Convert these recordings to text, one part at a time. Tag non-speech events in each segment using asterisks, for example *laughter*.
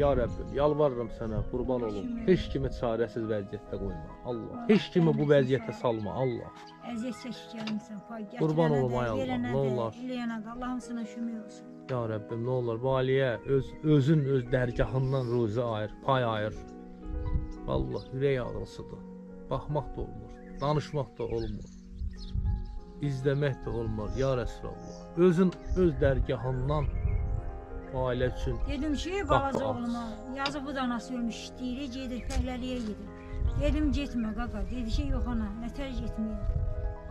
Ya Rəbbim, yalvarıram sənə, qurban olum. Heç kimi çarəsiz vəziyyətdə qoyma. Allah. Heç kimi bu vəziyyətə salma. Allah. Əziyyət insan. Pay Qurban olum, ay Allah, nə olar? İləyənə də Allahın sana şümür olsun. Ya Rəbbim, nə olur valiyə öz özün öz dərgahından ruzi ayır, pay ayır. Allah ürək ağrısıdır. Baxmaq da olmur, danışmaq da olmur. İzləmək də olmur ya Rəsulullah. Özün öz dərgahından ailə üçün Dedim ki, balaca oğluma yazıq bu da anası ölmüş işləyir, gedir fəhləliyə gedir. Dedim getmə qaqa. Dedi ki, yox ana, nətər getməyir.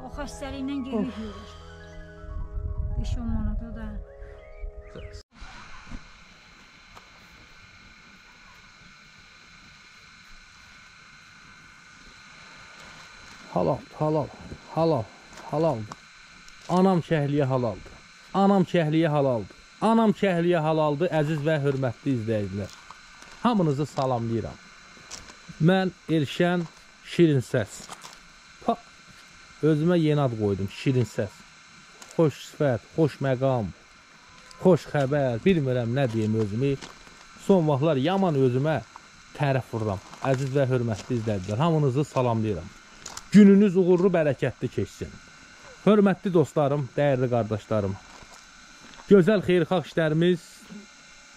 O xəstəliklə gedib yürür. 5-10 manat o da. halal, halal, halal, halaldır. Anam şəhliyə halaldır. Anam şəhliyə halaldır. Anam şəhliyə halaldır, əziz və hörmətli izləyicilər. Hamınızı salamlayıram. Mən Elşən Şirin Səs. Pa, özümə yeni ad qoydum, Şirin Səs. Xoş sifət, xoş məqam, xoş xəbər, bilmirəm nə deyim özümü. Son vaxtlar yaman özümə tərəf vururam. Əziz və hörmətli izləyicilər, hamınızı salamlayıram. Gününüz uğurlu, bərəkətli keçsin. Hörmətli dostlarım, dəyərli qardaşlarım. Gözəl xeyirxah işlərimiz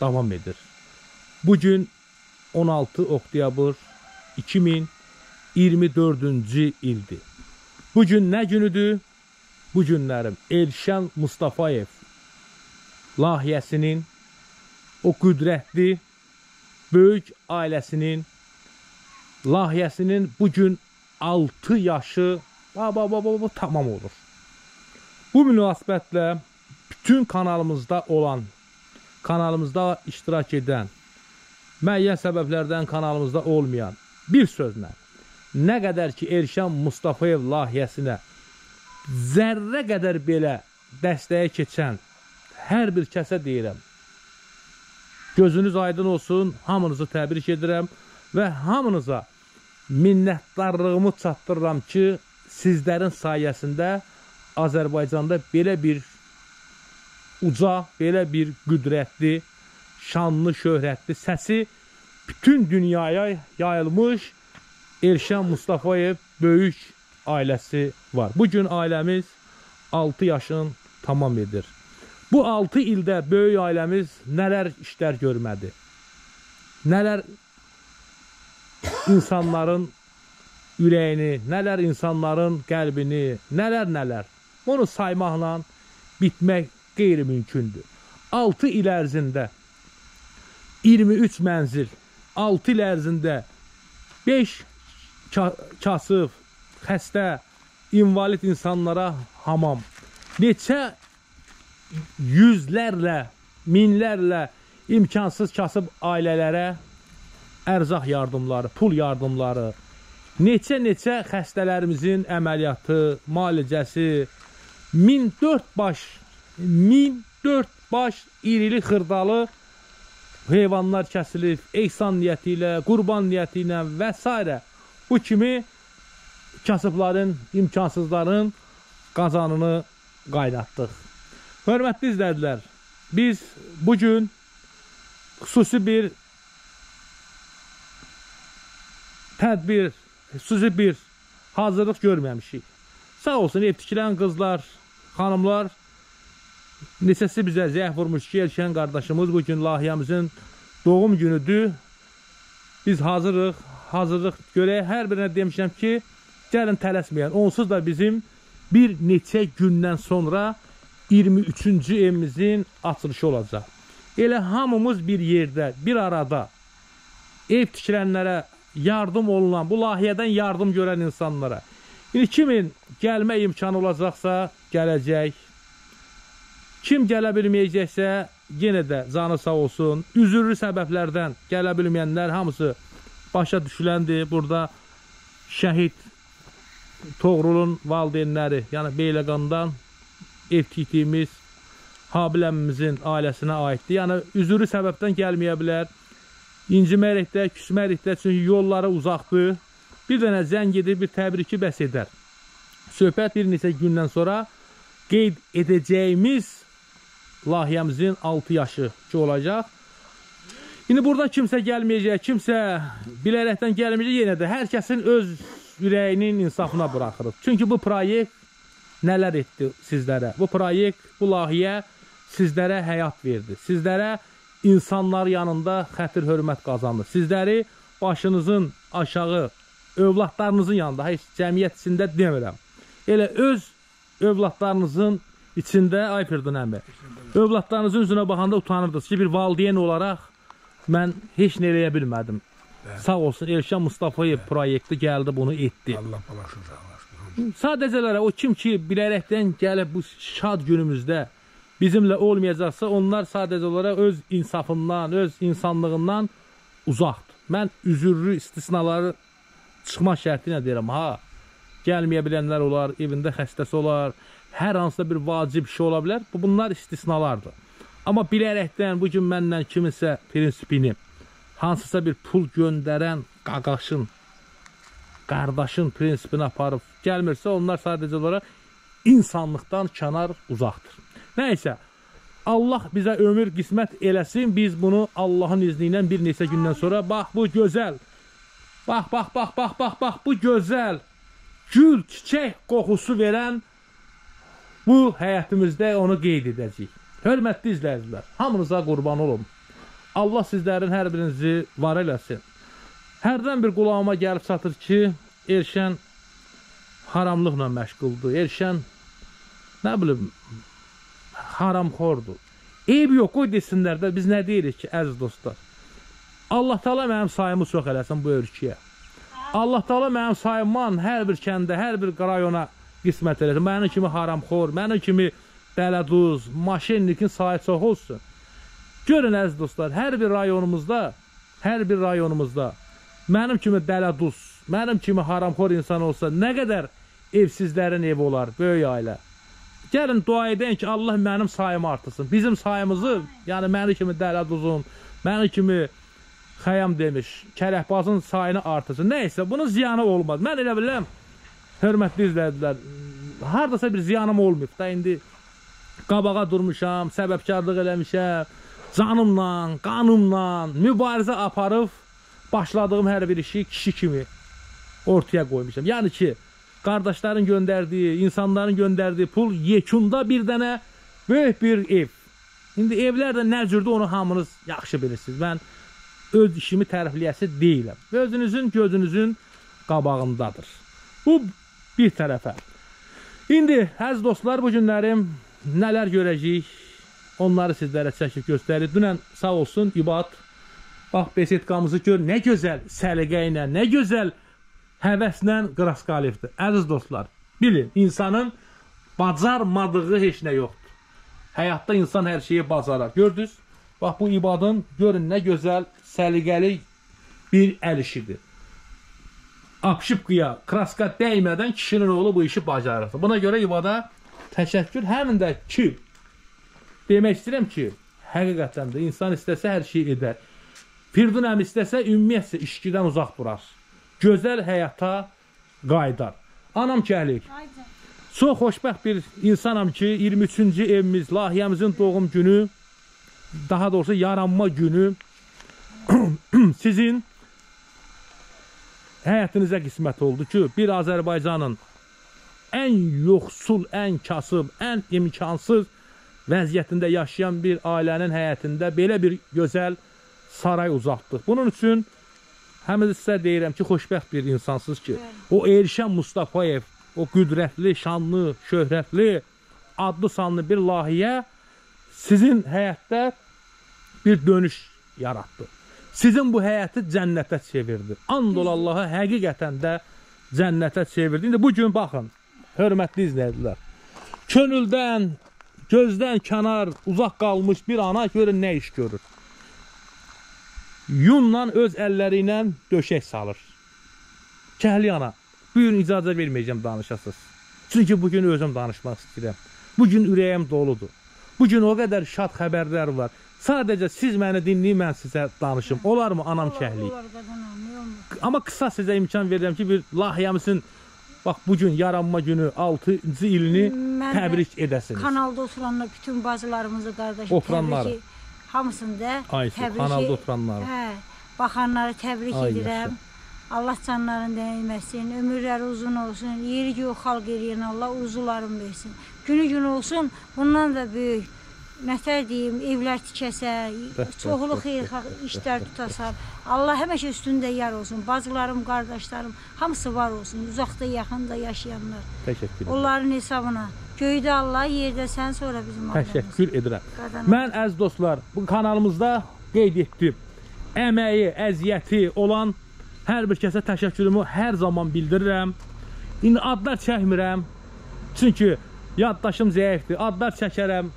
davam edir. Bu gün 16 oktyabr 2024-cü ildir. Bu gün nə günüdür? Bu günlərim Elşən Mustafayev layihəsinin o qüdrətli böyük ailəsinin layihəsinin bu gün 6 yaşı ba, ba, ba, ba, ba, tamam olur. Bu münasibətlə bütün kanalımızda olan, kanalımızda iştirak edən, müəyyən səbəblərdən kanalımızda olmayan bir sözlə nə qədər ki Elşən Mustafayev layihəsinə zərrə qədər belə dəstəyə keçən hər bir kəsə deyirəm. Gözünüz aydın olsun, hamınızı təbrik edirəm və hamınıza minnətdarlığımı çatdırıram ki, sizlərin sayəsində Azərbaycanda belə bir uca, belə bir qüdrətli, şanlı, şöhrətli səsi bütün dünyaya yayılmış Elşən Mustafayev böyük ailəsi var. Bu gün ailəmiz 6 yaşın tamam edir. Bu 6 ildə böyük ailəmiz nələr işlər görmədi. Nələr insanların ürəyini, nələr insanların qəlbini, nələr nələr. Bunu saymaqla bitmək qeyri-mümkündür. 6 il ərzində 23 mənzil, 6 il ərzində 5 kasıb, xəstə, invalid insanlara hamam. Neçə yüzlərlə, minlərlə imkansız kasıb ailələrə ərzaq yardımları, pul yardımları, neçə-neçə xəstələrimizin əməliyyatı, müalicəsi, 1004 baş, 1004 baş irili xırdalı heyvanlar kəsilib, ehsan niyyəti ilə, qurban niyyəti ilə və s. Bu kimi kasıbların, imkansızların qazanını qaynatdıq. Hörmətli izlədilər, biz bugün xüsusi bir tədbir, xüsusi bir hazırlıq görməmişik. Sağ olsun ev tikilən qızlar, xanımlar neçəsi bizə zəh vurmuş ki, Elşən qardaşımız bu gün layihəmizin doğum günüdür. Biz hazırıq, hazırlıq görək. Hər birinə demişəm ki, gəlin tələsməyən. Onsuz da bizim bir neçə gündən sonra 23-cü evimizin açılışı olacaq. Elə hamımız bir yerdə, bir arada ev tikilənlərə yardım olunan, bu layihədən yardım görən insanlara. İndi kimin gəlmə imkanı olacaqsa, gələcək. Kim gələ bilməyəcəksə, yenə də canı sağ olsun. Üzürlü səbəblərdən gələ bilməyənlər hamısı başa düşüləndir. Burada şəhid Toğrulun valideynləri, yəni Beyləqandan ev tikdiyimiz Habil əmmimizin ailəsinə aiddir. Yəni üzürlü səbəbdən gəlməyə bilər. İncimərək də, küsmərək də, çünki yolları uzaqdır. Bir dənə zəng edib bir təbriki bəs edər. Söhbət bir neçə gündən sonra qeyd edəcəyimiz layihəmizin 6 yaşı ki olacaq. İndi buradan kimsə gəlməyəcək, kimsə bilərəkdən gəlməyəcək yenə də hər kəsin öz ürəyinin insafına buraxırıq. Çünki bu proyekt nələr etdi sizlərə? Bu proyekt, bu layihə sizlərə həyat verdi. Sizlərə insanlar yanında xətir hörmət qazandı. Sizləri başınızın aşağı övladlarınızın yanında, heç cəmiyyət içində demirəm. Elə öz övladlarınızın içində ay Firdun əmi. Övladlarınızın üzünə baxanda utanırdınız ki, bir valideyn olaraq mən heç nə eləyə bilmədim. Sağ olsun Elşan Mustafayev proyekti gəldi bunu etdi. Allah balasın sağ olasın. Sadəcələrə o kim ki bilərəkdən gəlib bu şad günümüzdə bizimlə olmayacaqsa onlar sadəcə olaraq öz insafından, öz insanlığından uzaqdır. Mən üzürlü istisnaları çıxma şərti ilə deyirəm, ha. Gəlməyə bilənlər olar, evində xəstəsi olar, hər hansısa bir vacib şey ola bilər. Bu bunlar istisnalardır. Amma bilərəkdən bu gün məndən kiminsə prinsipini hansısa bir pul göndərən qaqaşın qardaşın prinsipini aparıb gəlmirsə, onlar sadəcə olaraq insanlıqdan kənar uzaqdır. Nəysə, Allah bizə ömür qismət eləsin. Biz bunu Allahın izni ilə bir neçə gündən sonra bax bu gözəl. Bax, bax, bax, bax, bax, bax bu gözəl gül, çiçək qoxusu verən bu həyatımızda onu qeyd edəcəyik. Hörmətli izləyicilər, hamınıza qurban olum. Allah sizlərin hər birinizi var eləsin. Hərdən bir qulağıma gəlib çatır ki, Erşən haramlıqla məşğuldur. Erşən nə bilim haramxordur. Eyb yox, qoy desinlər də biz nə deyirik ki, əziz dostlar. Allah Taala mənim sayımı çox eləsin bu ölkəyə. Allah Taala mənim sayımdan hər bir kəndə, hər bir rayona qismət eləsin. Mənim kimi haramxor, mənim kimi bələduz, maşinlikin çox olsun. Görün əziz dostlar, hər bir rayonumuzda, hər bir rayonumuzda mənim kimi bələduz, mənim kimi haramxor insan olsa, nə qədər evsizlərin evi olar, böyük ailə. Gəlin dua edin ki, Allah mənim sayımı artırsın. Bizim sayımızı, yəni məni kimi dələduzun, məni kimi xəyam demiş, kərəhbazın sayını artırsın. Nəysə, bunun ziyanı olmaz. Mən elə biləm, hörmətli izləyicilər, hardasa bir ziyanım olmayıb da indi qabağa durmuşam, səbəbkarlıq eləmişəm, canımla, qanımla mübarizə aparıb başladığım hər bir işi kişi kimi ortaya qoymuşam. Yəni ki, qardaşların göndərdiyi, insanların göndərdiyi pul yekunda bir dənə böyük bir ev. İndi evlər də nə cürdür onu hamınız yaxşı bilirsiniz. Mən öz işimi tərifləyəsi deyiləm. Özünüzün gözünüzün qabağındadır. Bu bir tərəfə. İndi əziz dostlar, bu günlərim nələr görəcəyik? Onları sizlərə çəkib göstərir. Dünən sağ olsun İbad bax besetkamızı gör, nə gözəl səliqə ilə, nə gözəl həvəslə qraskalifdir. Əziz dostlar, bilin, insanın bacarmadığı heç nə yoxdur. Həyatda insan hər şeyi bacarar. Gördünüz? Bax bu ibadın görün nə gözəl səliqəli bir əl işidir. Apşıpqıya, kraska dəymədən kişinin oğlu bu işi bacarır. Buna görə ibada təşəkkür həm də ki demək istəyirəm ki, həqiqətən də insan istəsə hər şeyi edər. Firdun əmi istəsə ümumiyyətlə işkidən uzaq durar. Gözəl həyata qaydar. Anam kəhlik. Çox xoşbəxt bir insanam ki, 23-cü evimiz, layihəmizin doğum günü, daha doğrusu yaranma günü *clears throat* sizin həyatınıza qismət oldu ki, bir Azərbaycanın ən yoxsul, ən kasıb, ən imkansız vəziyyətində yaşayan bir ailənin həyatında belə bir gözəl saray uzatdıq. Bunun üçün həm də sizə deyirəm ki, xoşbəxt bir insansınız ki, o Elşən Mustafayev, o qüdrətli, şanlı, şöhrətli, adlı sanlı bir layihə sizin həyatda bir dönüş yaratdı. Sizin bu həyatı cənnətə çevirdi. And ol Allaha həqiqətən də cənnətə çevirdi. İndi bu gün baxın, hörmətli izləyicilər. Könüldən, gözdən kənar, uzaq qalmış bir ana görün nə iş görür. Yunla öz əlləri ilə döşək salır. Kəhli ana, bu gün icazə verməyəcəm danışasınız. Çünki bugün özüm danışmaq istəyirəm. Bugün ürəyim doludur. Bugün o qədər şad xəbərlər var. Sadəcə siz məni dinləyin, mən sizə danışım. Olarmı anam kəhli? Amma qısa sizə imkan verirəm ki, bir layihəmizin bax bu gün yaranma günü 6-cı ilini Mən təbrik edəsiniz. Kanalda oturanlar bütün bacılarımızı, qardaşım Oturanları. təbrik hamısını da təbrik kanalda e- oturanları. Hə, baxanları təbrik Ay edirəm. Allah canlarını dəyməsin, ömürləri uzun olsun, yeri göğü xalq eləyən Allah uzularını versin. Günü gün olsun, bundan da böyük nətər deyim, evlər tikəsə, çoxlu xeyirxah işlər tutasan. Allah həmişə üstündə yar olsun. Bacılarım, qardaşlarım, hamısı var olsun. Uzaqda, yaxında yaşayanlar. Təşəkkür edirəm. Onların hesabına. Göydə Allah, yerdə sən, sonra bizim Allahımız. Təşəkkür edirəm. Qadan- Mən əziz dostlar, bu kanalımızda qeyd etdim. Əməyi, əziyyəti olan hər bir kəsə təşəkkürümü hər zaman bildirirəm. İndi adlar çəkmirəm. Çünki yaddaşım zəifdir. Adlar çəkərəm.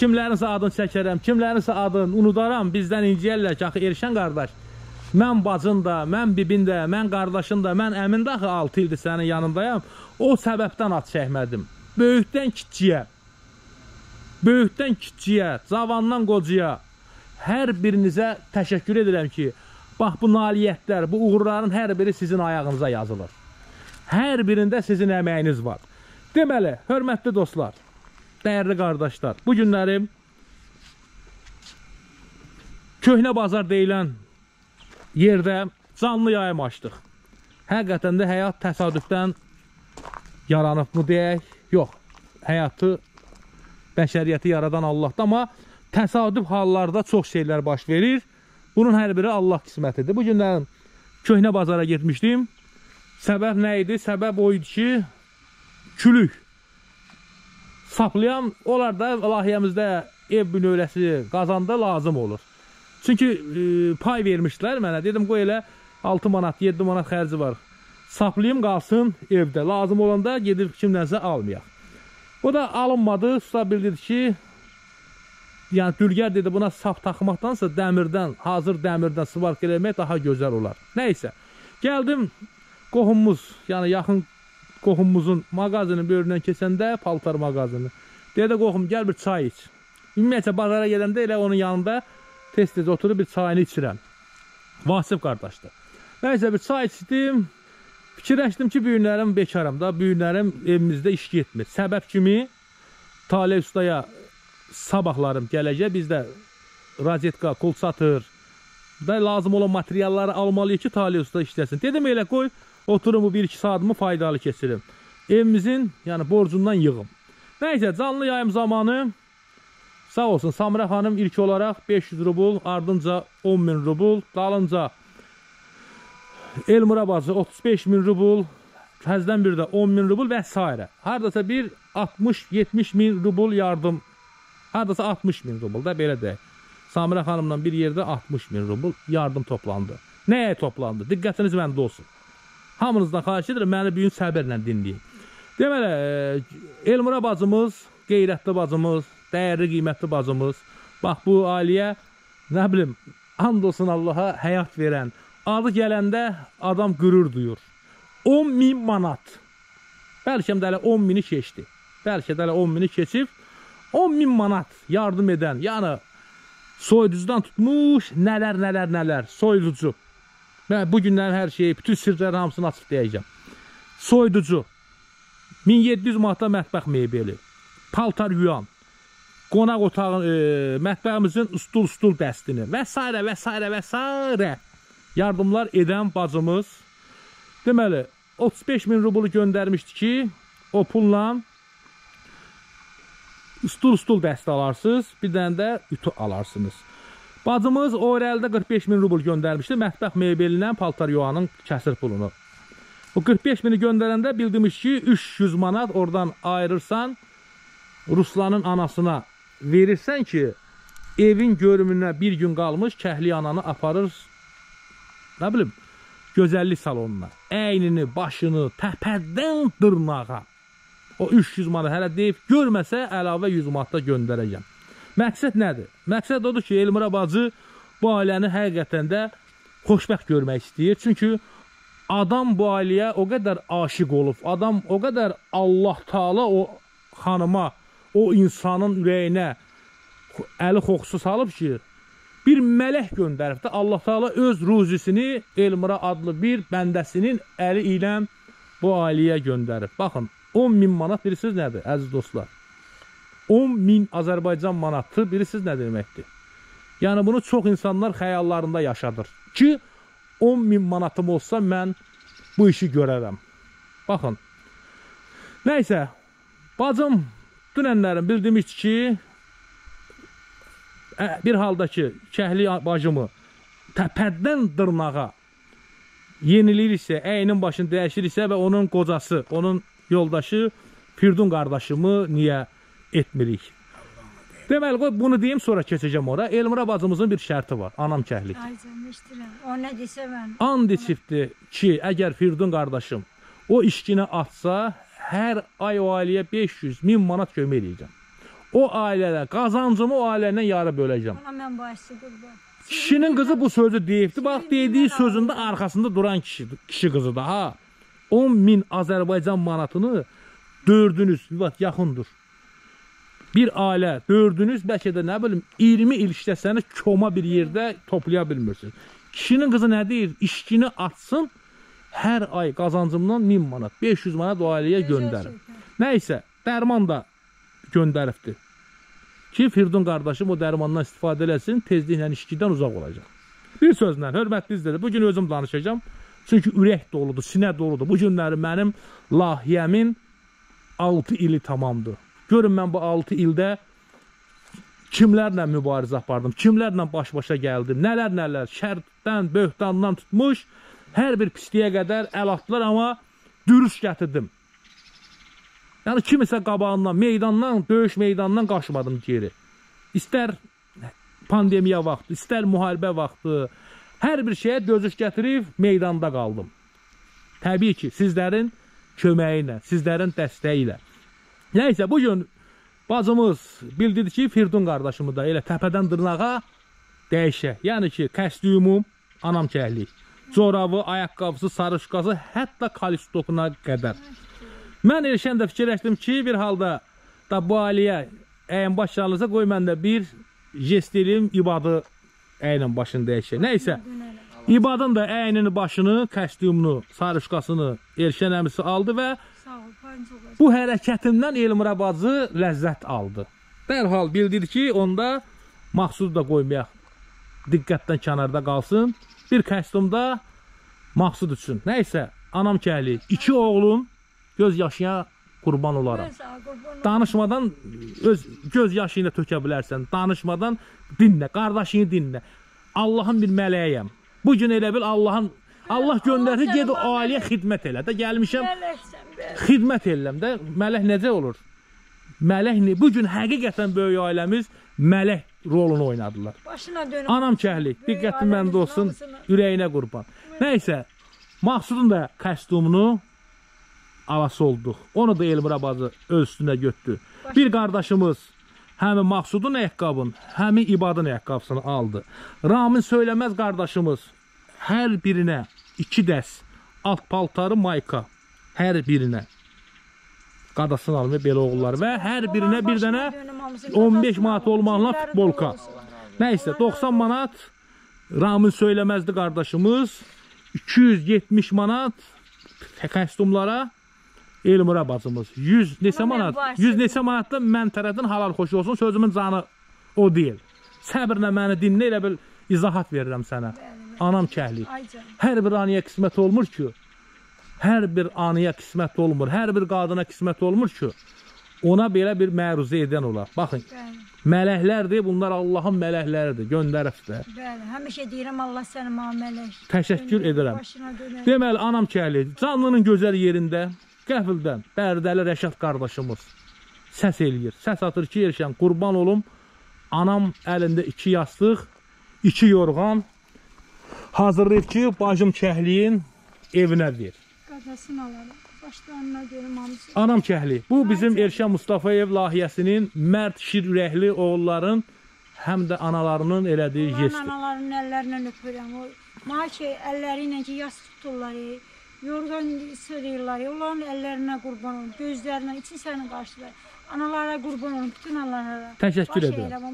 Kimlərinsə adını çəkərəm, kimlərinsə adını unudaram. Bizdən inciyərlər ki, axı Erşən qardaş, mən bacın da, mən bibin də, mən qardaşın da, mən əmin də axı 6 ildir sənin yanındayam. O səbəbdən ad çəkmədim. Böyükdən kiçiyə, böyükdən kiçiyə, cavandan qocaya hər birinizə təşəkkür edirəm ki, bax bu nailiyyətlər, bu uğurların hər biri sizin ayağınıza yazılır. Hər birində sizin əməyiniz var. Deməli, hörmətli dostlar, dəyərli qardaşlar, bu günlərim Köhnə bazar deyilən yerdə canlı yayım açdıq. Həqiqətən də həyat təsadüfdən yaranıbmı deyək? Yox. Həyatı bəşəriyyəti yaradan Allahdır, amma təsadüf hallarda çox şeylər baş verir. Bunun hər biri Allah qismətidir. Bu günlərin köhnə bazara getmişdim. Səbəb nə idi? Səbəb o idi ki, külük saplayan, onlar da layihəmizdə ev bünövrəsi qazanda lazım olur. Çünki e, pay vermişdilər mənə. Dedim qoy elə 6 manat, 7 manat xərci var. Saplayım qalsın evdə. Lazım olanda gedib kimdənsə almayaq. O da alınmadı. Usta bildirdi ki, yəni dülgər dedi buna sap taxmaqdansa dəmirdən, hazır dəmirdən svark eləmək daha gözəl olar. Nəysə. Gəldim qohumumuz, yəni yaxın qohumumuzun mağazının böyründən keçəndə paltar mağazını. Dedi qohum gəl bir çay iç. Ümumiyyətlə bazara gələndə elə onun yanında tez-tez oturub bir çayını içirəm. Vasif qardaşdır. Nəysə bir çay içdim. Fikirləşdim ki, bu günlərim bekaram da, bu günlərim evimizdə iş getmir. Səbəb kimi Talib ustaya sabahlarım gələcək. Biz də razetka, kol satır da lazım olan materialları almalıyıq ki, Talib usta işləsin. Dedim elə qoy, oturum bu 1-2 saatımı faydalı keçirim. Evimizin, yəni borcundan yığım. Nəysə, canlı yayım zamanı Sağ olsun Samira xanım ilk olaraq 500 rubl, ardınca 10 min rubl, dalınca Elmira bacı 35 min rubl, təzdən bir də 10 min rubl və s. Hardasa bir 60-70 min rubl yardım, hardasa 60 min rubl da belə deyək. Samira xanımla bir yerdə 60 min rubl yardım toplandı. Nəyə toplandı? Diqqətiniz məndə olsun. Hamınızdan xahiş edirəm, məni bir gün səbirlə dinləyin. Deməli, e, Elmira bacımız, qeyrətli bacımız, dəyərli, qiymətli bacımız. Bax bu ailəyə nə bilim, and olsun Allaha həyat verən, adı gələndə adam qürur duyur. 10 min manat. Bəlkə də hələ 10 mini keçdi. Bəlkə də hələ 10 mini keçib 10 min manat yardım edən, yəni soyuducudan tutmuş nələr nələr nələr soyuducu. Mən bu günlərin hər şeyi, bütün sirrləri hamısını açıb deyəcəm. Soyuducu 1700 manata mətbəx mebeli, paltar yuyan, qonaq otağı, e, mətbəximizin ustul-ustul dəstini və s. və s. və s. yardımlar edən bacımız deməli 35 min rublu göndərmişdi ki, o pulla ustul-ustul dəsti alarsınız, bir dənə də ütü alarsınız. Bacımız o əldə 45 min rubl göndərmişdi mətbəx mebelindən paltar yuvanın kəsir pulunu. O 45 mini göndərəndə bildirmiş ki, 300 manat oradan ayırırsan, Ruslanın anasına verirsən ki, evin görümünə bir gün qalmış kəhli ananı aparır, nə bilim, gözəllik salonuna. Əynini, başını, təpədən dırnağa. O 300 manat hələ deyib, görməsə əlavə 100 manat da göndərəcəm. Məqsəd nədir? Məqsəd odur ki, Elmira bacı bu ailəni həqiqətən də xoşbəxt görmək istəyir. Çünki adam bu ailəyə o qədər aşiq olub, adam o qədər Allah Taala o xanıma, o insanın ürəyinə əli xoxusu salıb ki, bir mələk göndərib də Allah Taala öz ruzisini Elmira adlı bir bəndəsinin əli ilə bu ailəyə göndərib. Baxın, 10 min manat bilirsiniz nədir, əziz dostlar? 10 min Azərbaycan manatı bilirsiniz nə deməkdir? Yəni bunu çox insanlar xəyallarında yaşadır ki, 10 min manatım olsa mən bu işi görərəm. Baxın. Nəysə, bacım dünənlərin bildirmiş ki, bir halda ki, Kəhli bacımı təpədən dırnağa yenilirsə, əynin başını dəyişirsə və onun qocası, onun yoldaşı Firdun qardaşımı niyə etmirik? Deməli, qoy bunu deyim, sonra keçəcəm ora. Elmira bacımızın bir şərti var, anam kəhlik. Ay canım eşidirəm. O nə desə mən. And içibdi ki, əgər Firdun qardaşım o işkinə atsa, hər ay o ailəyə 500 min manat kömək edəcəm. O ailədə qazancımı o ailədən yarı böləcəm. Ona mən bahisi qurban. Kişinin qızı bu sözü deyibdi. Bax, dediyi sözündə arxasında duran kişi, kişi qızı da ha. 10 min Azərbaycan manatını dördünüz, bax, yaxındır. Bir ailə dördünüz, bəlkə də nə bilim 20 il işləsəniz koma bir yerdə toplaya bilmirsiniz. Kişinin qızı nə deyir? İşkini atsın, hər ay qazancımdan 1000 manat, 500 manat o ailəyə göndərin. Nəysə, dərman da göndəribdi. Ki, Firdun qardaşım o dərmandan istifadə eləsin, tezliklə işkidən uzaq olacaq. Bir sözlə, hörmətli izləyicilər, bu gün özüm danışacağam. Çünki ürək doludur, sinə doludur. Bu günləri mənim lahiyəmin 6 ili tamamdır. Görün mən bu 6 ildə kimlərlə mübarizə apardım, kimlərlə baş-başa gəldim, nələr-nələr, şərtdən, böhtandan tutmuş, hər bir pisliyə qədər əl atdılar, amma dürüst gətirdim. Yəni kimisə qabağından, meydandan, döyüş meydanından qaçmadım geri. İstər pandemiya vaxtı, istər müharibə vaxtı, hər bir şeyə dözüş gətirib meydanda qaldım. Təbii ki, sizlərin köməyi ilə, sizlərin dəstəyi ilə. Nəysə, bu gün bacımız bildirdi ki, Firdun qardaşımı da elə təpədən dırnağa dəyişə. Yəni ki, kostyumum, anam kəhlik, corabı, ayaqqabısı, sarışqası, hətta kalistokuna qədər. Mən erşən də fikirləşdim ki, bir halda da bu ailəyə əyin başlanırsa, qoy mən də bir jest eləyim, ibadı əynin başını dəyişək. Nəysə, ibadın da əynini, başını, kostyumunu, sarışqasını erşən əmisi aldı və bu hərəkətimdən Elmira bacı ləzzət aldı. Dərhal bildirdi ki, onda Maqsud da qoymayaq. Diqqətdən kənarda qalsın. Bir kostyumda Maqsud üçün. Nəysə, anam kəhli, iki oğlum göz yaşına qurban olaram. Danışmadan öz göz yaşı ilə tökə bilərsən. Danışmadan dinlə, qardaşını dinlə. Allahın bir mələyəm. Bu gün elə bil Allahın Allah göndərdi Allah ged ailəyə xidmət elə. Də gəlmişəm xidmət eləm də. Mələk necə olur? Mələk ne? Bu gün həqiqətən böyük ailəmiz mələk rolunu oynadılar. Başına dönüm. Anam kəhli, diqqətin məndə olsun, ürəyinə qurban. Nəysə, Maqsudun da kostyumunu alası olduq. Onu da Elmira bacı öz üstünə götdü. Bir qardaşımız həmin Maqsudun ayaqqabın, həmin İbadın ayaqqabısını aldı. Ramin söyləməz qardaşımız hər birinə 2 dəs alt paltarı mayka hər birinə qadasını almıyor belə oğullar və hər birinə bir dənə 15 manat olmaqla futbolka. Nəysə 90 manat Ramin söyləməzdi qardaşımız 270 manat kostyumlara Elmira bacımız 100 neçə manat başım- 100 neçə manatda mən tərəfdən halal xoş olsun sözümün canı o deyil. Səbrlə məni dinlə elə bil izahat verirəm sənə. Anam kəhli. Hər bir anıya qismət olmur ki. Hər bir anıya qismət olmur. Hər bir qadına qismət olmur ki. Ona belə bir məruzə edən olar. Baxın, Bəli, mələklərdir, bunlar Allahın mələkləridir, göndəribdir. bəli. Həmişə deyirəm Allah səni müamələk. Təşəkkür edirəm. Deməli, anam kəhli, canlının gözəl yerində, qəfildən Bərdəli Rəşad qardaşımız səs eləyir. Səs atır ki, Erşən, qurban olum, anam əlində iki yastıq, iki yorğan hazırlayıb ki, bacım kəhliyin evinə ver. Qadasını alaram. Başlarına görüm hamısı. Anam kəhli. Bu bizim Erşən Mustafayev layihəsinin mərd şir ürəkli oğulların həm də analarının elədiyi jestdir. analarının əllərindən öpürəm. Mənə ki, əlləri ilə ki, yas tuturlar. e, Yorğan sırırlar. e, Onların əllərinə qurban olum. Gözlərinə içi səni qarşılar. Analara qurban olum, bütün analara. Təşəkkür edirəm.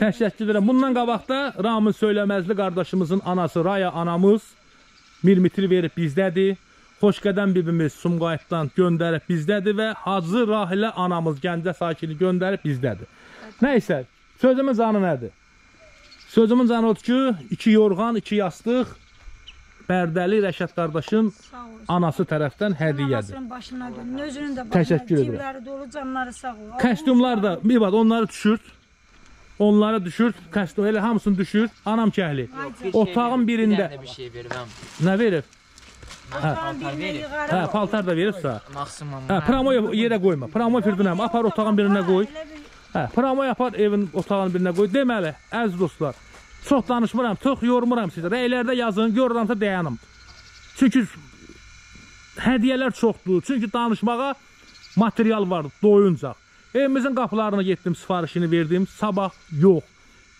Təşəkkür edirəm. Bundan qabaqda Ramin Söyləməzli qardaşımızın anası Raya anamız mirmitri verib bizdədir. Xoşqədəm bibimiz Sumqayıtdan göndərib bizdədir və Hacı Rahilə anamız Gəncə sakini göndərib bizdədir. Nəysə, sözümün canı nədir? Sözümün canı odur ki, iki yorğan, iki yastıq Bərdəli Rəşad qardaşın Sağ olsun. anası tərəfdən hədiyyədir. Anasının başına dönün, özünün də başına. Təşəkkür edirəm. Cibləri dolu, canları sağ ol. Kostyumlar da bir bak onları düşürt. Onları düşürt. Kostyum elə hamısını düşürt. Anam kəhli. Otağın birində Bir, bir şey verirəm. nə verir? Otağın paltar birinə verir. yığarım. Hə, paltar da verirsə. Maksimum. Hə, pramoya yerə qoyma. Pramoy firdinəm. Apar otağın birinə qoy. Elə bir Hə, pramoy apar evin otağın birinə qoy. Deməli, əziz dostlar, çox danışmıram, çox yormuram sizə. Rəylərdə yazın, görürəmsə dayanım. Çünki hədiyyələr çoxdur. Çünki danışmağa material var doyuncaq. Evimizin qapılarına getdim, sifarişini verdim. Sabah yox.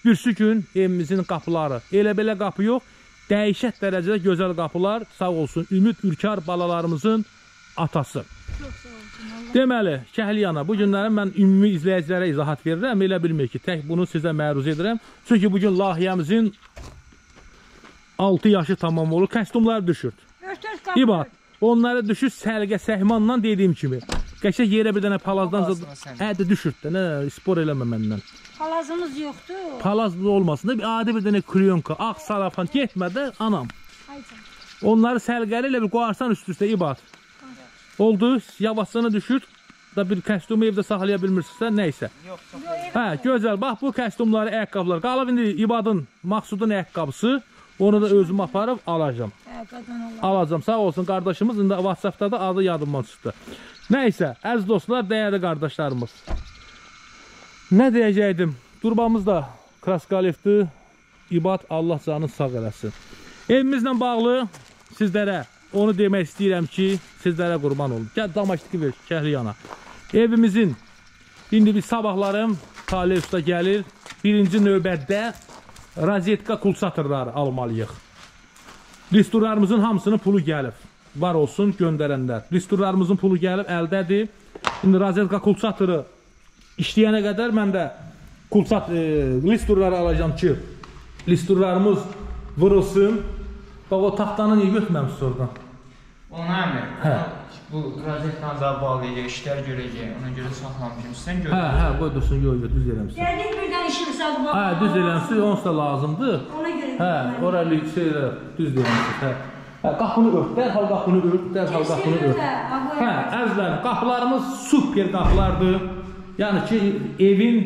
Birsi gün evimizin qapıları. Elə belə qapı yox. Dəhşət dərəcədə gözəl qapılar. Sağ olsun Ümid Ürkar balalarımızın atası. çox sağ olsun. Deməli, Kəhliyana, bu günləri mən ümumi izləyicilərə izahat verirəm. Elə bilmir ki, tək bunu sizə məruz edirəm. Çünki bu gün layihəmizin 6 yaşı tamam olur. Kostyumlar düşürt. İbat, onları düşür səlqə səhmanla dediyim kimi. Qəşəng yerə bir dənə palazdan zad... Palazdan sən. Hə, də düşürt də, nə, spor eləmə məndən. Palazımız yoxdur. Palaz olmasın da bir adi bir dənə klyonka, ağ sarafan getmədə anam. Onları səlqəli ilə bir qoyarsan üst-üstə ibat. Oldu, yavaşcana düşür. Da bir kostyumu evdə saxlaya bilmirsinizsə, nəysə. Hə, gözəl. Bax bu kostyumları, ayaqqabılar. Qalıb indi İbadın, Maqsudun ayaqqabısı. Onu da özüm aparıb alacağam. Hə. Alacağam. Sağ olsun qardaşımız. İndi WhatsApp-da da adı yadımdan çıxdı. Nəysə, əziz dostlar, dəyərli qardaşlarımız. Nə deyəcəkdim? Turbamız da Kraskalevdir. İbad Allah canı sağ eləsin. Evimizlə bağlı sizlərə onu demək istəyirəm ki, sizlərə qurban olum. Gəl damaşdığı ver, Kəhliyana. Evimizin indi biz sabahlarım Talih Usta gəlir. Birinci növbətdə rozetka kulçatırları almalıyıq. Restorlarımızın hamısının pulu gəlib. Var olsun göndərənlər. Restorlarımızın pulu gəlib, əldədir. İndi rozetka kulçatırı işləyənə qədər mən də kulçat e, listurları alacağam ki, listurlarımız vurulsun. Bax o taxtanı niyə götürməmişsiniz oradan? Ona əmr. Hə. Bu rozetlə daha bağlayacaq, işlər görəcək. Ona görə saxlamışım. Sən Hə, gör. hə, qoy dursun, yox, yox, düz eləmişsən. Gəldik birdən işıq salıb. Hə, düz eləmişsən, onsuz da lazımdır. Ona görə. Hə, orayı şeylə düz eləmişsiniz, hə. Hə, qapını ört, dərhal qapını ört, dərhal qapını ört. Hə, əzizlərim, qapılarımız super qapılardır. Yəni ki, evin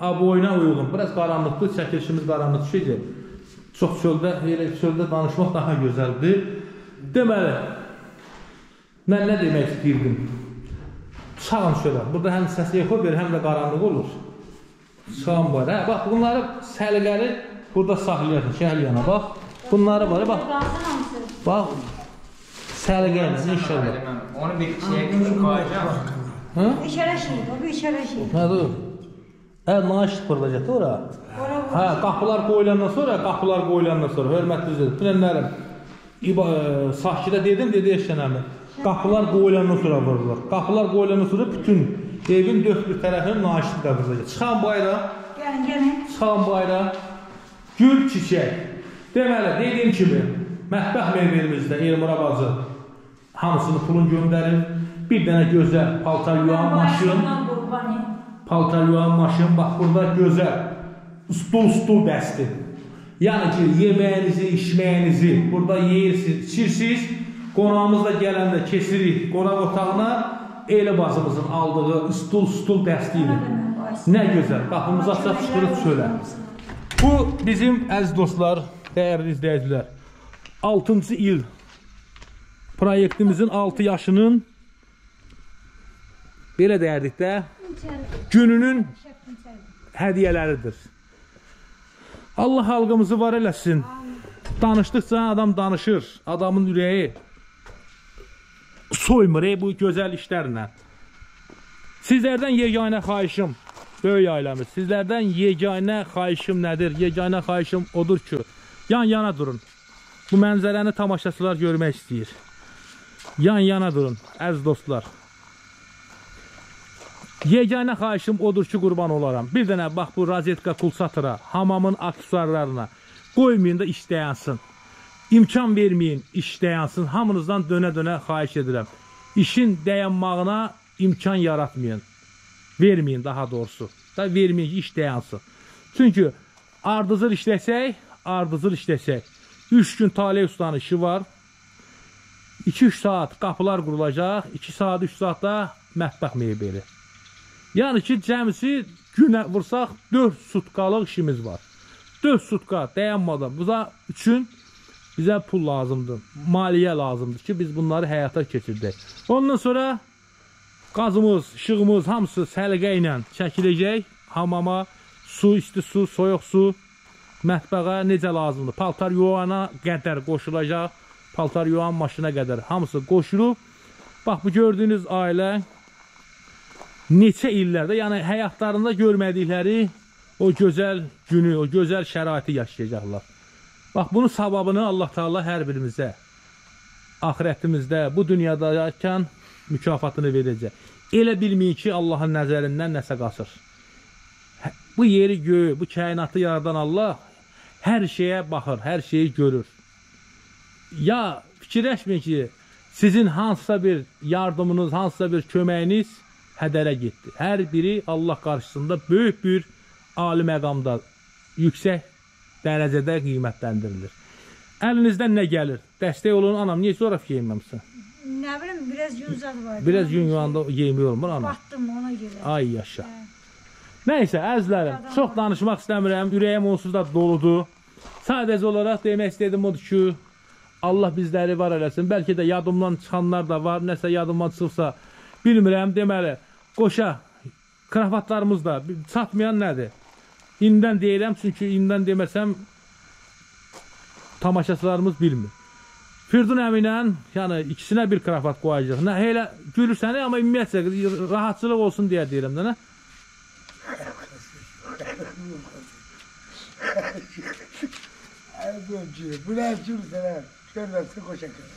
aboyuna uyğun. Biraz qaranlıqdır, çəkilişimiz qaranlıq şeydir. Çox çöldə, elə çöldə danışmaq daha gözəldir. Deməli, mən nə demək istəyirdim? Çıxın çölə. Burada həm səs yox olur, həm də qaranlıq olur. Çıxan var. Hə, bax bunları səliqəli burada saxlayasın, şəhliyana. Bax, bunları var. Bax, bax. Səliqə inşallah. Onu bir şeyə qoyacağam. Hə? İşarə şeydir, bu işarə şeydir. Nədir? Hə, naaş fırlayacaq ora. Hə, qapılar qoyulandan sonra, qapılar qoyulandan sonra hörmətli izləyicilər, bilənlərim. İba, e, Sakidə dedim, dedi eşənəmi. Qapılar qoyulandan sonra vurulur. Qapılar qoyulandan sonra bütün evin dörd bir tərəfini naaşı da vurulacaq. Çıxan bayram, çıxan bayram, gül çiçək. Deməli, dediyim kimi, mətbəx meyvəlimizdə Elmura bacı hamısını pulun göndərir. Bir dənə gözəl paltar yuyan maşın. Paltar yuyan maşın, bax burada gözəl stul stul dəsti. Yəni ki, yeməyinizi, içməyinizi burada yeyirsiniz, içirsiniz. Qonağımız da gələndə kesirik qonaq otağına elə bacımızın aldığı stul stul dəsti ilə. Nə gözəl, qapımızı açaq çıxırıq çölə. Bu bizim əziz dostlar, dəyərli izləyicilər, 6-cı il proyektimizin 6 yaşının belə deyərdik də, gününün hədiyyələridir. Allah xalqımızı var eləsin. Danışdıqca adam danışır. Adamın ürəyi soymur ey, bu gözəl işlərlə. Sizlərdən yeganə xahişim, böyük ailəmiz, sizlərdən yeganə xahişim nədir? Yeganə xahişim odur ki, yan-yana durun. Bu mənzərəni tamaşaçılar görmək istəyir. Yan-yana durun, əziz dostlar. Yeganə xahişim odur ki, qurban olaram. Bir dənə bax bu rozetka kulsatıra, hamamın aksesuarlarına qoymayın da işləyansın. İmkan verməyin işləyansın. Hamınızdan dönə-dönə xahiş edirəm. İşin dayanmağına imkan yaratmayın. Verməyin daha doğrusu. Da verməyin ki, iş dayansın. Çünki Ardıcıl işləsək, ardıcıl işləsək. 3 gün Talih Ustanın işi var. 2-3 saat qapılar qurulacaq, 2 saat, 3 saatda mətbəx mebeli. Yəni ki, cəmsi günə vursaq 4 sutkalıq işimiz var. 4 sutka dayanmadan buza üçün bizə pul lazımdır. Maliyyə lazımdır ki, biz bunları həyata keçirdək. Ondan sonra qazımız, işığımız hamısı səliqə ilə çəkiləcək. Hamama su, isti su, soyuq su mətbəğa necə lazımdır. Paltar yuvana qədər qoşulacaq. Paltar yuvan maşına qədər hamısı qoşulub. Bax bu gördüyünüz ailə neçə illərdə, yəni həyatlarında görmədikləri o gözəl günü, o gözəl şəraiti yaşayacaqlar. Bax bunun savabını Allah Taala hər birimizə axirətimizdə, bu dünyadakən mükafatını verəcək. Elə bilməyin ki, Allahın nəzərindən nəsə qaçır. Bu yeri göyü, bu kainatı yaradan Allah hər şeyə baxır, hər şeyi görür. Ya fikirləşməyin ki, sizin hansısa bir yardımınız, hansısa bir köməyiniz hədərə getdi. Hər biri Allah qarşısında böyük bir ali məqamda, yüksək dərəcədə qiymətləndirilir. Əlinizdən nə gəlir? Dəstək olun anam, niyə sonra geyinməmsən? Nə bilim biraz gün zad var. Biraz gün yuvanda geyinmək olmur anam. Batdım ona görə. Ay yaşa. Nəysə, əzizlərim, çox danışmaq istəmirəm. Ürəyim onsuz da doludur. Sadəcə olaraq demək istədim odur ki, Allah bizləri var eləsin. Bəlkə də yadımdan çıxanlar da var. Nəsə yadımdan çıxırsa, bilmirəm. Deməli, qoşa kravatlarımız da çatmayan nədir? İndən deyirəm, çünki indən deməsəm tamaşaçılarımız bilmir. Firdun əmi ilə, yəni ikisinə bir kravat qoyacaq. Nə elə gülürsən, amma ümumiyyətlə rahatçılıq olsun deyə deyirəm də, nə? Bu koşa kadar.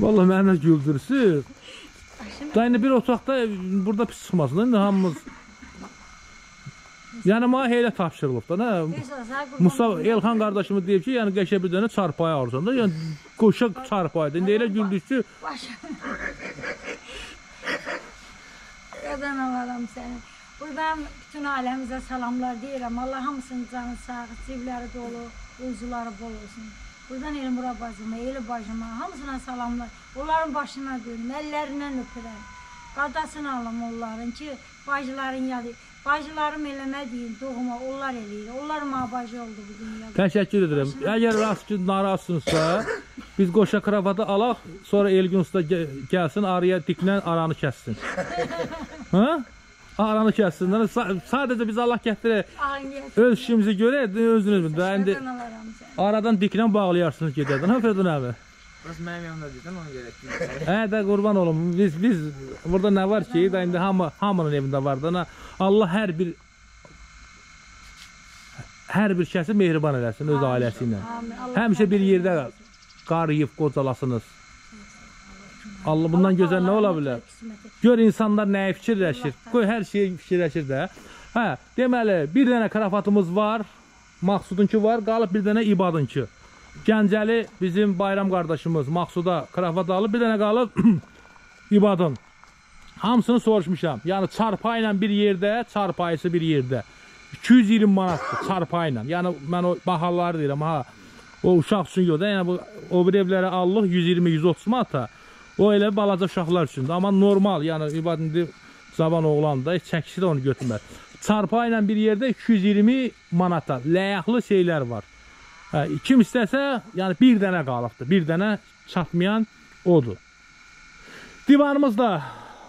Vallahi məni də güldürsüz. Da indi bir otaqda burada pis çıxmasın da indi hamımız. Yəni mənə elə tapşırılıb da, nə? Musa Elxan qardaşımız deyib ki, yəni qəşə bir dənə çarpayı arzusan da, yəni qoşa çarpaydı. İndi elə güldük ki, Qadan alaram səni. Buradan bütün aləmizə salamlar deyirəm. Allah hamısının canı sağ, cibləri dolu, ruzuları bol olsun. Buradan Elmura bacıma, Eli bacıma, hamısına salamlar. Onların başına dönüm, əllərindən öpürəm. Qadasını alım onların ki, bacıların yadı. Bacılarım eləmədiyin doğuma onlar eləyir. Onlar mənə bacı oldu bu dünyada. təşəkkür edirəm. Əgər rast ki, narazsınızsa, biz qoşa kravatı alaq, sonra Elgün usta gə- gəlsin, araya diklə aranı kəssin. *laughs* Hə? Aranı kəssin. Sa- sadəcə biz Allah gətirir. Öz işimizi görək, özünüz bilin. də İndi aradan diklə bağlayarsınız gedərdən. Hə Firdun abi? Burası mənim yanımda deyilən ona görə. Hə də qurban olum. Biz biz burada nə var ki, də indi hamı hamının evində var da. Allah hər bir hər bir kəsi mehriban eləsin öz ailəsi ilə. Həmişə bir yerdə qarıyıb qocalasınız. Allah bundan gözəl nə ola bilər? Qisməti. Gör insanlar nəyi fikirləşir. Qoy hər şeyi fikirləşir də. Hə, deməli, bir dənə kravatımız var. Maqsudunki var, qalıb bir dənə ibadınki. Gəncəli bizim bayram qardaşımız Maqsuda kravat alıb, bir dənə qalıb *clears throat* ibadın. Hamısını soruşmuşam. Yəni çarpay ilə bir yerdə, çarpayısı bir yerdə. 220 manatdır çarpayla. Yəni mən o bahaları deyirəm ha. O uşaq üçün yox da, yəni bu o bir evlərə allıq 120-130 manata. O elə balaca uşaqlar üçündür. Amma normal, yəni indi cavan oğlan da çəkisi də onu götürmür. Çarpay ilə bir yerdə 220 manata ləyaqlı şeylər var. Hə, kim istəsə, yəni bir dənə qalıbdır. Bir dənə çatmayan odur. Divanımız da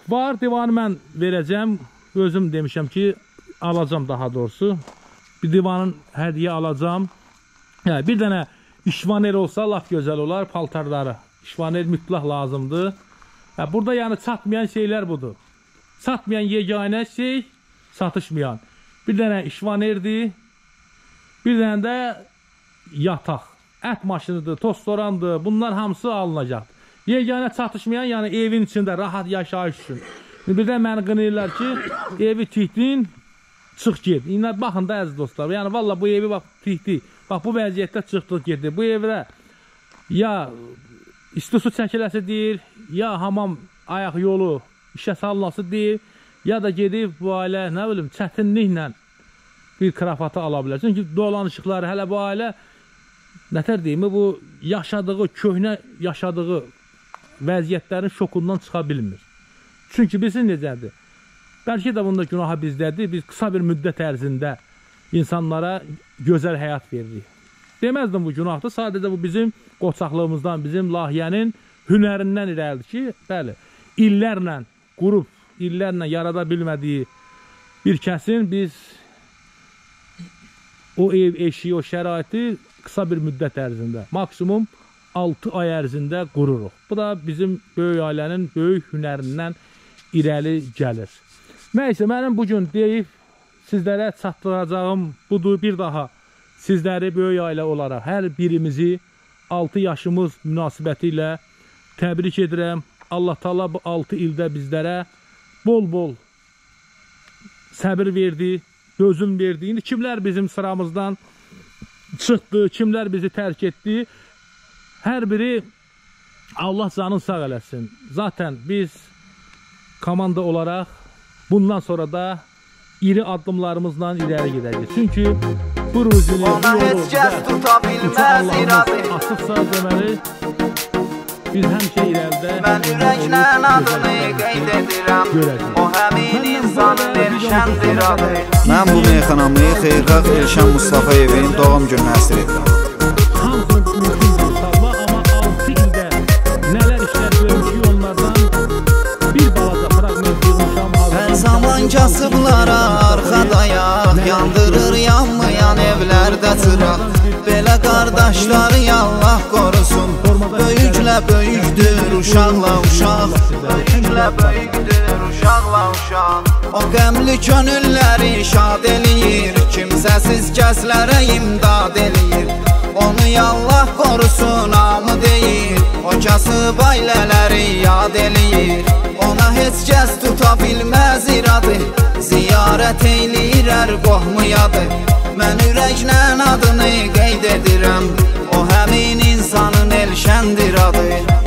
var. Divanı mən verəcəm. Özüm demişəm ki, alacam daha doğrusu. Bir divanın hədiyyə alacam. Hə, bir dənə işvaner olsa lap gözəl olar paltarları. İşvaner mütləq lazımdır. Hə, burada yəni çatmayan şeylər budur. Çatmayan yeganə şey satışmayan. Bir dənə işvanerdir. Bir dənə də yataq. Ət maşınıdır, tostorandır. Bunlar hamısı alınacaq. Yeganə çatışmayan, yəni evin içində rahat yaşayış üçün. Bir də məni qınayırlar ki, evi tikdin, çıx get. İndi baxın da əziz dostlar. Yəni valla bu evi bax tikdi. Bax bu vəziyyətdə çıxdıq getdi. Bu evdə ya isti su çəkiləsi deyil, ya hamam ayaq yolu işə salınası deyil, ya da gedib bu ailə nə bilim çətinliklə bir krafatı ala bilər. Çünki dolanışıqları hələ bu ailə nətər deyim, bu yaşadığı, köhnə yaşadığı vəziyyətlərin şokundan çıxa bilmir. Çünki bilsin necədir? Bəlkə də bunda günahı bizdədir. Biz qısa bir müddət ərzində insanlara gözəl həyat veririk. Deməzdim bu günahdır. Sadəcə bu bizim qoçaqlığımızdan, bizim layihənin hünərindən irəlidir ki, bəli, illərlə qurub, illərlə yarada bilmədiyi bir kəsin biz o ev, eşiyi, o şəraiti qısa bir müddət ərzində, maksimum 6 ay ərzində qururuq. Bu da bizim böyük ailənin böyük hünərindən irəli gəlir. Nəysə, mənim bugün deyib sizlərə çatdıracağım budur bir daha sizləri böyük ailə olaraq hər birimizi 6 yaşımız münasibəti ilə təbrik edirəm. Allah Taala bu 6 ildə bizlərə bol-bol səbir verdi, dözüm verdi. İndi kimlər bizim sıramızdan çıxdı, kimlər bizi tərk etdi? Hər biri Allah canın sağ eləsin. Zaten biz komanda olaraq bundan sonra da iri addımlarımızla irəli gedəcəyik. Çünki bu ruzini, bu Ona yolu heç kəs və tuta bilməz uca iradı. Allahımız açıqsa deməli biz həmişə irəlidə Mən ürəklə adını qeyd edirəm O həmin insanın erşəndir adı Mən bu meyxanamı xeyirxah Elşən Mustafayevin doğum gününə əsr edirəm. hamısını mümkün deyil tapmaq, amma 6 ildə nələr işlər görmüşük onlardan bir balaca fraqment yığmışam. Hər zaman kasıblara arxadayaq Yandırır yanmayan evlərdə çıraq. Belə qardaşları Allah qorusun. Böyüklə böyükdür uşaqla uşaq. Böyüklə böyükdür uşaqla uşaq. O qəmli könülləri şad eləyir. Kimsəsiz kəslərə imdad eləyir. Onu Allah qorusun amı deyir. O kasıb ailələri yad eləyir. Ona heç kəs tuta bilməz iradı. Ziyarət eyləyir hər qohmuyadı Mən ürəklə adını qeyd edirəm. O həmin insanın elşəndir adı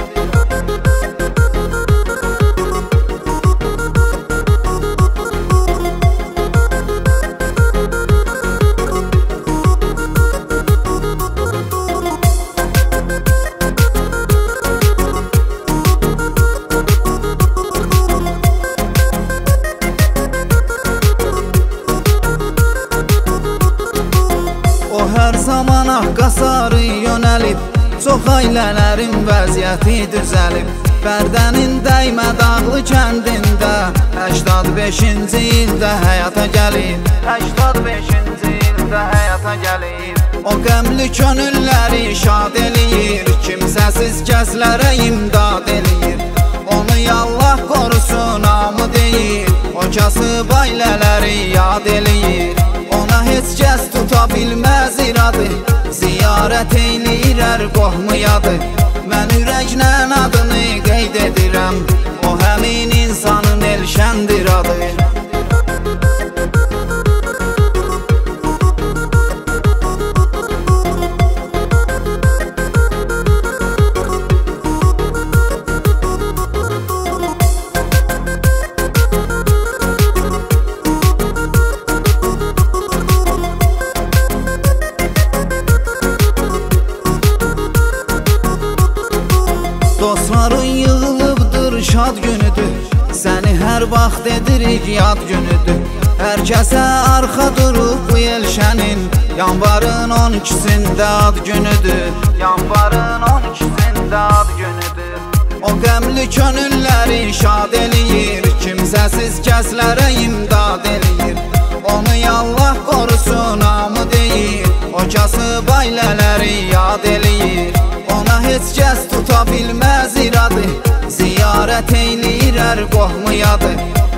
yönəlib Çox ailələrin vəziyyəti düzəlib Bərdənin dəymə dağlı kəndində 85-ci ildə həyata gəlib 85-ci ildə həyata gəlib O qəmli könülləri şad eləyir. Kimsəsiz kəslərə imdad eləyir. Onu Allah qorusun amı deyir. O kasıb ailələri yad eləyir Ona heç kəs tuta bilməz iradı Ziyarət eyləyir hər qohmuyadı Mən ürəklə adını qeyd edirəm. O həmin insanın elşəndir adı Dostların yığılıbdır şad günüdür. Səni hər vaxt edirik yad günüdür. Hər kəsə arxa durub bu elşənin Yanvarın 12-sində ad günüdür. Yanvarın 12-sində ad günüdür. O qəmli könülləri şad eləyir. Kimsəsiz kəslərə imdad eləyir. Onu Allah qorusun amı deyir. O kasıb ailələri yad eləyir Ona heç kəs tuta bilməz iradı. Ziyarət eyləyir hər qohmuyadı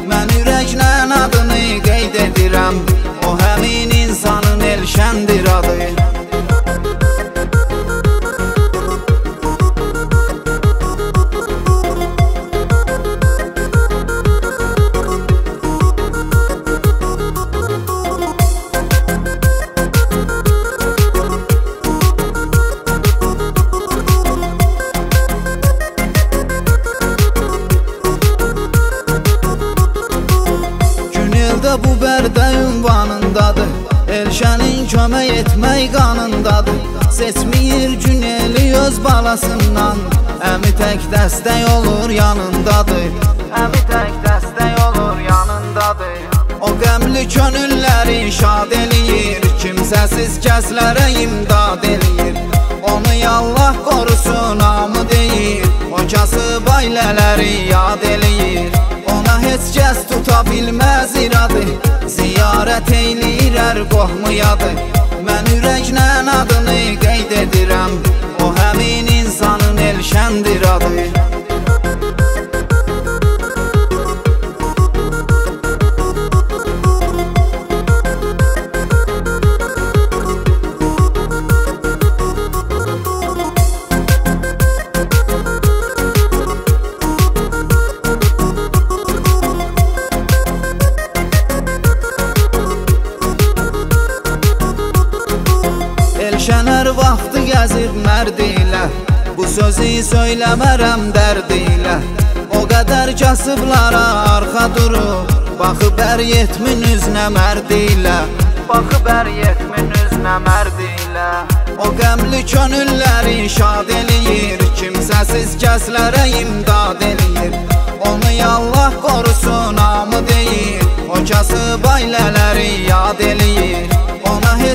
Mən ürəklə adını qeyd edirəm. O həmin insanın elşəndir adı kömək etmək qanındadır Seçmir gün eli öz balasından? Əmi tək dəstək olur yanındadır Əmi tək dəstək olur yanındadır O qəmli könülləri şad eləyir Kimsəsiz kəslərə imdad eləyir Onu Allah qorusun amı deyir O kasıb ailələri yad eləyir heç kəs tuta bilməz iradı Ziyarət eyləyir hər qohmuyadı Mən ürəklə adını qeyd edirəm O həmin insanın elşəndir adı sözü söyləmərəm dərd ilə O qədər kasıblara arxa durub Baxıb hər yetmin üzünə mərd ilə Baxıb hər yetmin üzünə mərd ilə O qəmli könülləri şad eləyir Kimsəsiz kəslərə imdad eləyir. Onu Allah qorusun amı deyir O kasıb ailələri yad eləyir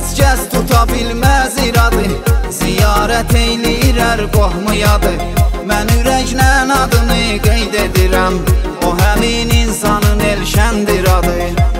heç kəs tuta bilməz iradı Ziyarət eyləyir hər qohmuyadı Mən ürəklə adını qeyd edirəm O həmin insanın elşəndir adı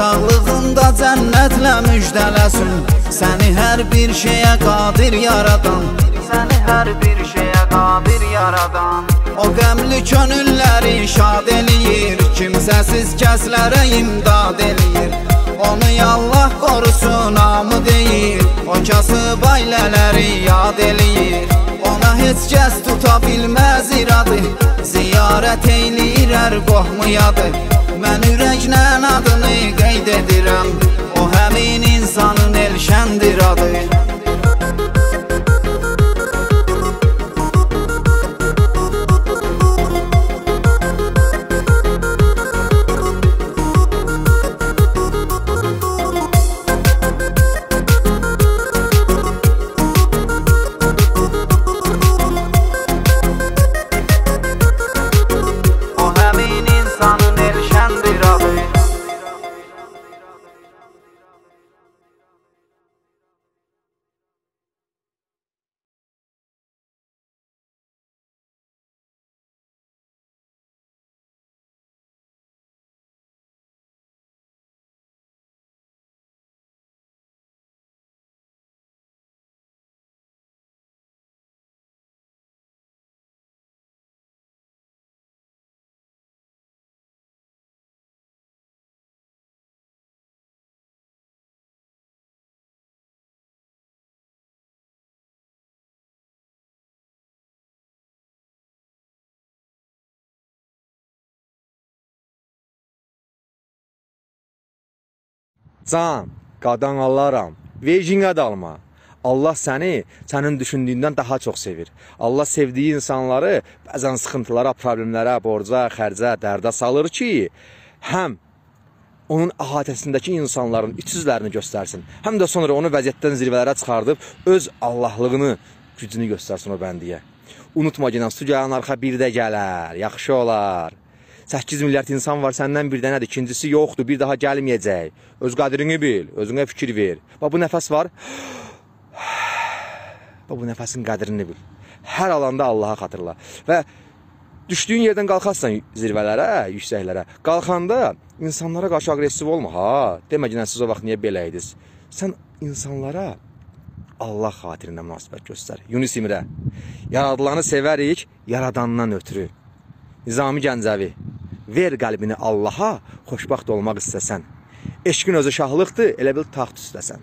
Sağlığında cənnətlə müjdələsin. Səni hər bir şeyə qadir yaradan. Səni hər bir şeyə qadir yaradan. O qəmli könülləri şad eləyir. Kimsəsiz kəslərə imdad eləyir. Onu Allah qorusun amı deyir. O kasıb ailələri yad eləyir heç kəs tuta bilməz iradı. Ziyarət eyləyir hər qohmuyadı Mən ürəklə adını qeyd edirəm O həmin insanın elşəndir adı Can, qadan alaram, vecingə dalma. Allah səni sənin düşündüyündən daha çox sevir. Allah sevdiyi insanları bəzən sıxıntılara, problemlərə, borca, xərcə, dərdə salır ki, həm onun əhatəsindəki insanların iç üzlərini göstərsin, həm də sonra onu vəziyyətdən zirvələrə çıxardıb öz Allahlığını, gücünü göstərsin o bəndiyə. Unutma ki, su gələn arxa bir də gələr, yaxşı olar. 8 milyard insan var, səndən bir dənədir, ikincisi yoxdur, bir daha gəlməyəcək. Öz qədrini bil, özünə fikir ver. Bax bu nəfəs var. *sighs* Bax bu nəfəsin qədrini bil. Hər alanda Allaha xatırla. Və düşdüyün yerdən qalxarsan zirvələrə, yüksəklərə. Qalxanda insanlara qarşı aqressiv olma, ha. Demə ki, siz o vaxt niyə belə idiniz? Sən insanlara Allah xatirinə münasibət göstər. Yunus İmrə. Yaradılanı sevərik, yaradandan ötürü. Nizami Gəncəvi. Ver qəlbini Allaha, xoşbaxt olmaq istəsən. Eşqin özü şahlıqdır, elə bil taxt üstəsən.